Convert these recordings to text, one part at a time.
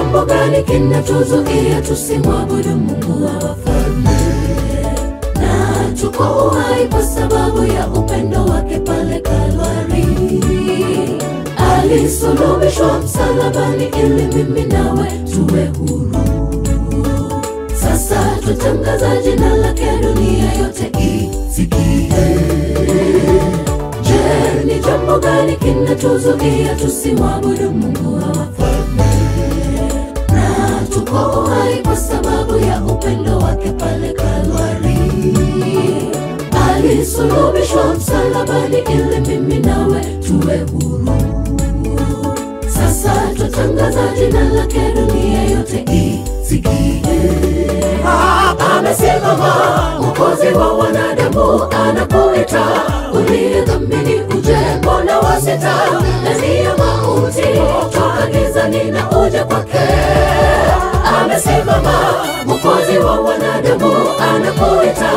gani kinatuzuia tusimwabudu Mungu wa wafalme? Na tuko uhai kwa sababu ya upendo wake pale Kalvari. Alisulubishwa msalabani ili mimi nawe tuwe huru. Sasa tutangaza jina lake, dunia yote isikie. Je, ni jambo gani kinatuzuia tusimwabudu Mungu wa wafalme? Kwa sababu ya upendo wake pale Kalvari. Alisulubishwa msalabani ili mimi nawe tuwe huru. Sasa tutangaza jina lake, dunia yote isikie. Amesimama Mwokozi wa wanadamu, anakuita uliye dhambini, uje mbona wasita ndani ya mauti, toka gizani na uje kwake. Mwokozi anapoita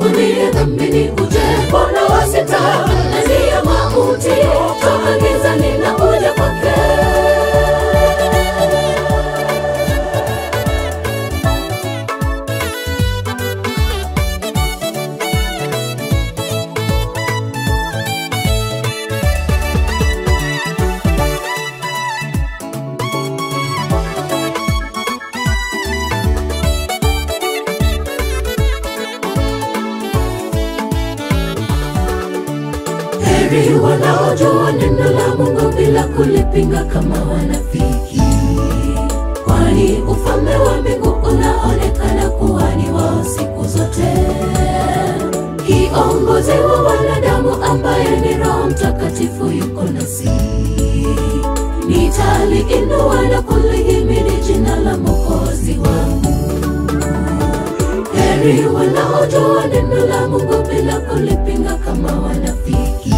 uliye dhambini, uje mbona wasita ndani ya mauti, kama gizani Heri wanaojua neno la Mungu bila kulipinga kama wanafiki, kwani ufalme wa mbingu unaonekana kuwa ni wao siku zote. Kiongozi wa wanadamu ambaye ni Roho Mtakatifu yuko nasi, nitaliinua na kulihimidi jina la Mwokozi wangu. Heri wanaojua neno la Mungu bila kulipinga kama wanafiki,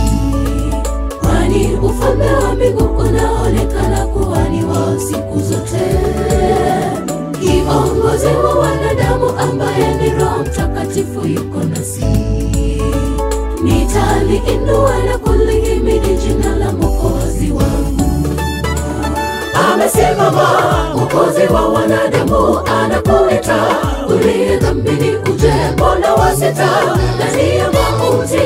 kwani ufalme wa mbingu unaonekana kuwa ni wa siku zote. Kiongozi wa wanadamu ambaye ni Roho Mtakatifu yuko nasi, nitaliinua na kulihimidi jina la Mwokozi wangu. Amesimama Mwokozi wa wanadamu, anakuita uliye dhambini, uje mbona wasita ndani ya mauti,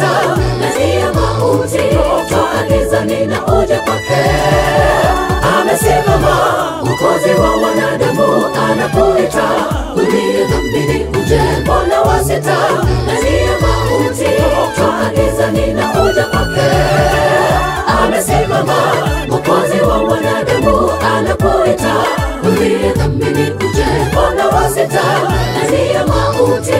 ndani ya mauti, toka gizani na uje kwake. Amesimama Mwokozi wa wanadamu, anakuita. Uliye dhambini, uje mbona wasita ndani ya mauti, toka gizani na uje kwake. Amesimama Mwokozi wa wanadamu, anakuita. Uliye dhambini, uje mbona wasita ndani ya mauti